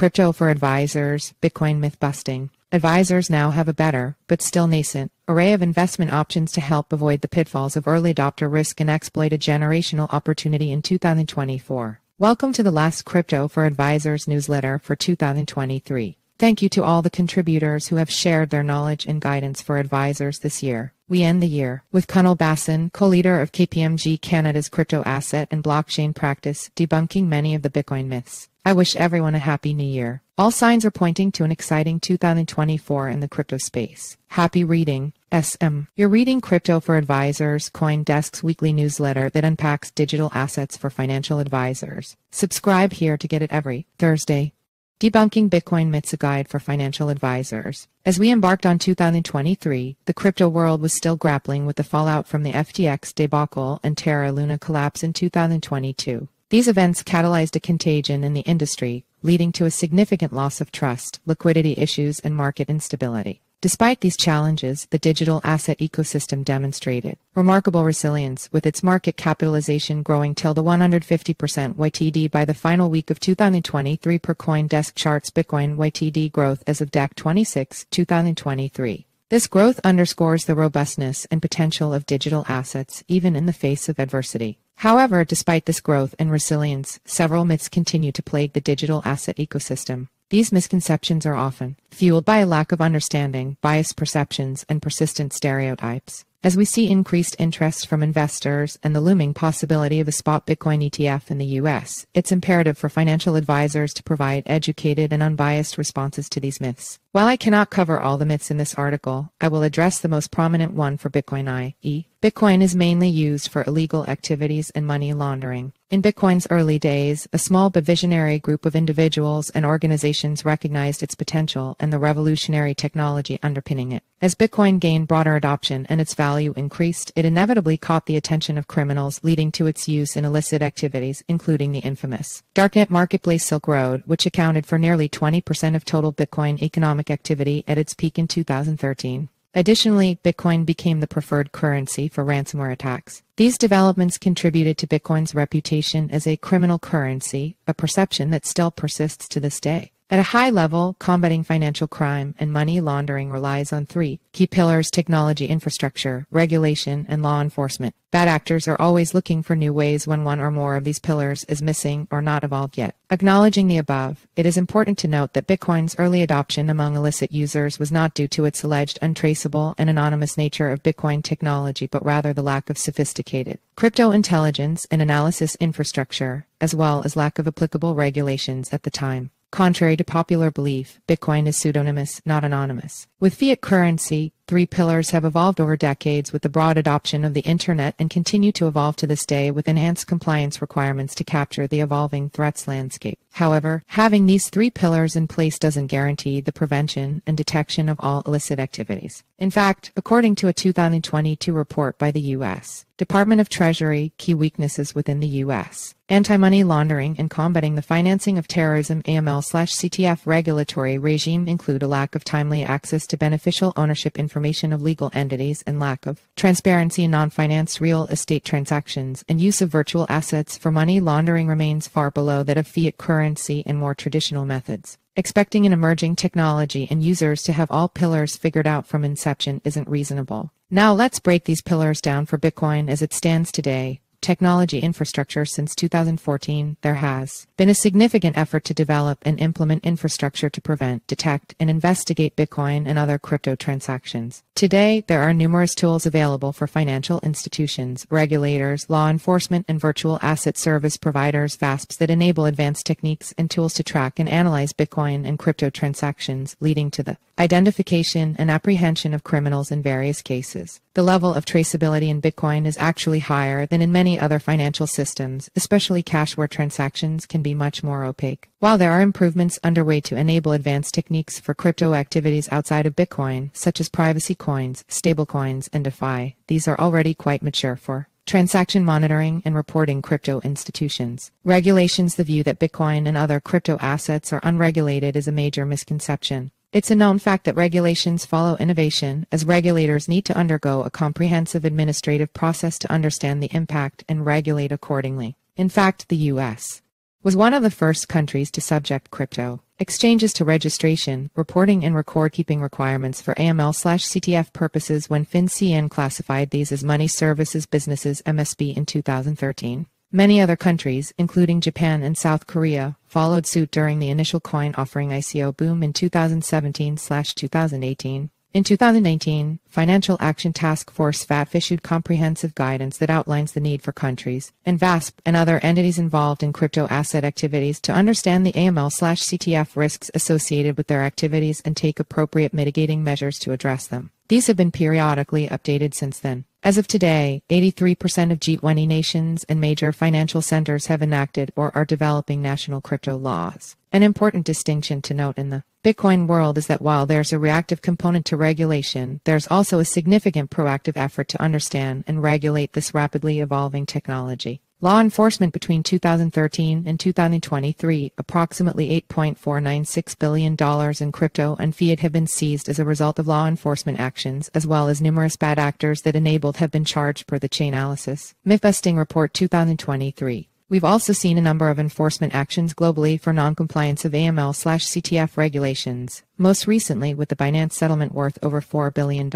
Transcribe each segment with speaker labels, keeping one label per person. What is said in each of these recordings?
Speaker 1: Crypto for Advisors, Bitcoin Myth Busting. Advisors now have a better, but still nascent, array of investment options to help avoid the pitfalls of early adopter risk and exploit a generational opportunity in 2024. Welcome to the last Crypto for Advisors newsletter for 2023. Thank you to all the contributors who have shared their knowledge and guidance for advisors this year. We end the year with Kunal Bhasin, co-leader of KPMG Canada's crypto asset and blockchain practice, debunking many of the Bitcoin myths. I wish everyone a happy new year. All signs are pointing to an exciting 2024 in the crypto space. Happy reading. SM. You're reading Crypto for Advisors, CoinDesk's weekly newsletter that unpacks digital assets for financial advisors. Subscribe here to get it every Thursday. Debunking Bitcoin Myths, a guide for financial advisors. As we embarked on 2023, the crypto world was still grappling with the fallout from the FTX debacle and Terra Luna collapse in 2022. These events catalyzed a contagion in the industry, leading to a significant loss of trust, liquidity issues, and market instability. Despite these challenges, the digital asset ecosystem demonstrated remarkable resilience, with its market capitalization growing till the 150% YTD by the final week of 2023 per CoinDesk charts Bitcoin YTD growth as of DAC 26, 2023. This growth underscores the robustness and potential of digital assets even in the face of adversity. However, despite this growth and resilience, several myths continue to plague the digital asset ecosystem. These misconceptions are often fueled by a lack of understanding, biased perceptions, and persistent stereotypes. As we see increased interest from investors and the looming possibility of a spot Bitcoin ETF in the US, it's imperative for financial advisors to provide educated and unbiased responses to these myths. While I cannot cover all the myths in this article, I will address the most prominent one for Bitcoin i.e., Bitcoin is mainly used for illegal activities and money laundering. In Bitcoin's early days, a small but visionary group of individuals and organizations recognized its potential and the revolutionary technology underpinning it. As Bitcoin gained broader adoption and its value increased, it inevitably caught the attention of criminals, leading to its use in illicit activities, including the infamous darknet marketplace Silk Road, which accounted for nearly 20% of total Bitcoin economic activity at its peak in 2013. Additionally, Bitcoin became the preferred currency for ransomware attacks. These developments contributed to Bitcoin's reputation as a criminal currency, a perception that still persists to this day. At a high level, combating financial crime and money laundering relies on three key pillars technology infrastructure, regulation, and law enforcement. Bad actors are always looking for new ways when one or more of these pillars is missing or not evolved yet. Acknowledging the above, it is important to note that Bitcoin's early adoption among illicit users was not due to its alleged untraceable and anonymous nature of Bitcoin technology, but rather the lack of sophisticated crypto intelligence and analysis infrastructure, as well as lack of applicable regulations at the time. Contrary to popular belief, Bitcoin is pseudonymous, not anonymous. With fiat currency, three pillars have evolved over decades with the broad adoption of the internet and continue to evolve to this day with enhanced compliance requirements to capture the evolving threats landscape. However, having these three pillars in place doesn't guarantee the prevention and detection of all illicit activities. In fact, according to a 2022 report by the U.S. Department of Treasury, key weaknesses within the U.S. Anti-money laundering and combating the financing of terrorism AML/CTF regulatory regime include a lack of timely access to beneficial ownership information of legal entities and lack of transparency in non-finance real estate transactions and use of virtual assets for money laundering remains far below that of fiat currency and more traditional methods. Expecting an emerging technology and users to have all pillars figured out from inception isn't reasonable. Now let's break these pillars down for Bitcoin as it stands today technology infrastructure since 2014, there has been a significant effort to develop and implement infrastructure to prevent, detect, and investigate Bitcoin and other crypto transactions. Today, there are numerous tools available for financial institutions, regulators, law enforcement, and virtual asset service providers VASPs that enable advanced techniques and tools to track and analyze Bitcoin and crypto transactions, leading to the identification and apprehension of criminals in various cases. The level of traceability in Bitcoin is actually higher than in many other financial systems, especially cash where transactions can be much more opaque. While there are improvements underway to enable advanced techniques for crypto activities outside of Bitcoin, such as privacy coins, stablecoins, and DeFi, these are already quite mature for transaction monitoring and reporting crypto institutions. Regulations The view that Bitcoin and other crypto assets are unregulated is a major misconception. It's a known fact that regulations follow innovation, as regulators need to undergo a comprehensive administrative process to understand the impact and regulate accordingly. In fact, the U.S. was one of the first countries to subject crypto Exchanges to registration, reporting and record keeping requirements for AML slash CTF purposes when FinCEN classified these as money services businesses MSB in 2013. Many other countries, including Japan and South Korea, followed suit during the initial coin offering ICO boom in 2017-2018. In 2019, Financial Action Task Force FATF issued comprehensive guidance that outlines the need for countries and VASP and other entities involved in crypto asset activities to understand the AML/CTF risks associated with their activities and take appropriate mitigating measures to address them. These have been periodically updated since then. As of today, 83% of G20 nations and major financial centers have enacted or are developing national crypto laws. An important distinction to note in the Bitcoin world is that while there's a reactive component to regulation, there's also a significant proactive effort to understand and regulate this rapidly evolving technology. Law enforcement between 2013 and 2023, approximately $8.496 billion in crypto and fiat have been seized as a result of law enforcement actions, as well as numerous bad actors that enabled have been charged per the Chainalysis. Mythbusting Report 2023. We've also seen a number of enforcement actions globally for noncompliance of AML CTF regulations, most recently with the Binance settlement worth over $4 billion.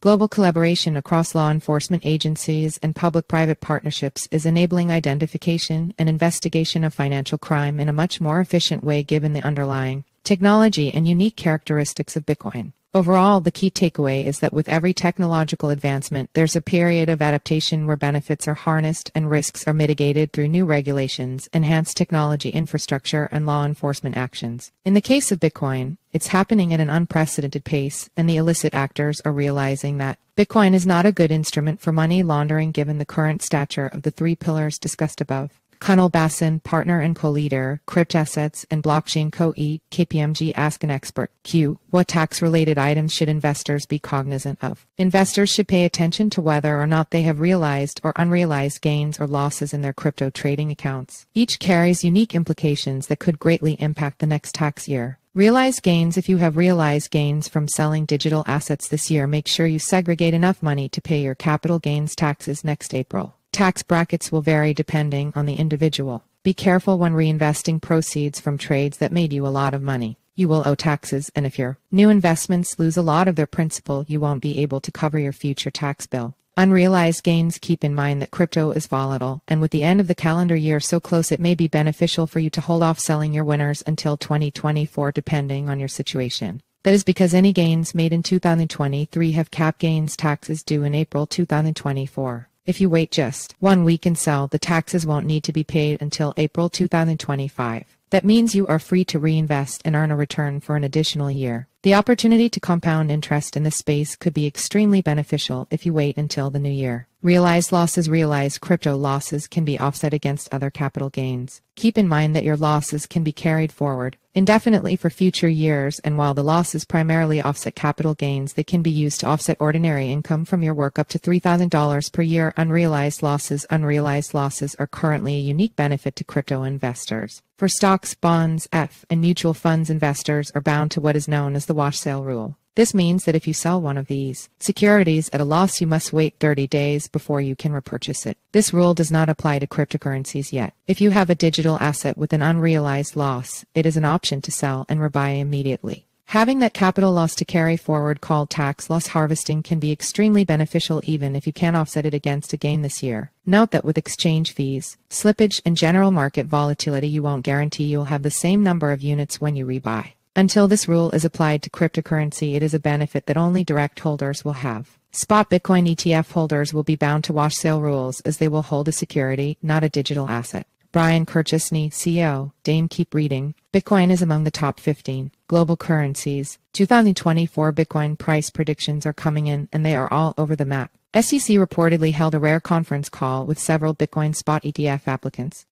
Speaker 1: Global collaboration across law enforcement agencies and public-private partnerships is enabling identification and investigation of financial crime in a much more efficient way given the underlying technology and unique characteristics of Bitcoin. Overall, the key takeaway is that with every technological advancement, there's a period of adaptation where benefits are harnessed and risks are mitigated through new regulations, enhanced technology infrastructure, and law enforcement actions. In the case of Bitcoin, it's happening at an unprecedented pace, and the illicit actors are realizing that Bitcoin is not a good instrument for money laundering given the current stature of the three pillars discussed above. Kunal Bhasin, partner and co-leader, Cryptassets and Blockchain Co-E, KPMG Ask an Expert. Q. What tax-related items should investors be cognizant of? Investors should pay attention to whether or not they have realized or unrealized gains or losses in their crypto trading accounts. Each carries unique implications that could greatly impact the next tax year. Realize gains if you have realized gains from selling digital assets this year. Make sure you segregate enough money to pay your capital gains taxes next April. Tax brackets will vary depending on the individual. Be careful when reinvesting proceeds from trades that made you a lot of money. You will owe taxes, and if your new investments lose a lot of their principal, you won't be able to cover your future tax bill. Unrealized gains keep in mind that crypto is volatile, and with the end of the calendar year so close, it may be beneficial for you to hold off selling your winners until 2024, depending on your situation. That is because any gains made in 2023 have cap gains taxes due in April 2024. If you wait just one week and sell, the taxes won't need to be paid until April 2025. That means you are free to reinvest and earn a return for an additional year. The opportunity to compound interest in this space could be extremely beneficial if you wait until the new year. Realized losses Realized crypto losses can be offset against other capital gains. Keep in mind that your losses can be carried forward indefinitely for future years, and while the losses primarily offset capital gains, they can be used to offset ordinary income from your work up to $3,000 per year. Unrealized losses Unrealized losses are currently a unique benefit to crypto investors. For stocks, bonds, F, and mutual funds investors are bound to what is known as the wash sale rule. This means that if you sell one of these securities at a loss, you must wait 30 days before you can repurchase it. This rule does not apply to cryptocurrencies yet. If you have a digital asset with an unrealized loss, it is an option to sell and rebuy immediately. Having that capital loss to carry forward called tax loss harvesting can be extremely beneficial even if you can't offset it against a gain this year. Note that with exchange fees, slippage, and general market volatility, you won't guarantee you'll have the same number of units when you rebuy. Until this rule is applied to cryptocurrency, it is a benefit that only direct holders will have. Spot Bitcoin ETF holders will be bound to wash sale rules as they will hold a security, not a digital asset. Brian Kernchesny, CEO, Dame Keep Reading. Bitcoin is among the top 15 global currencies. 2024 Bitcoin price predictions are coming in and they are all over the map. SEC reportedly held a rare conference call with several Bitcoin spot ETF applicants.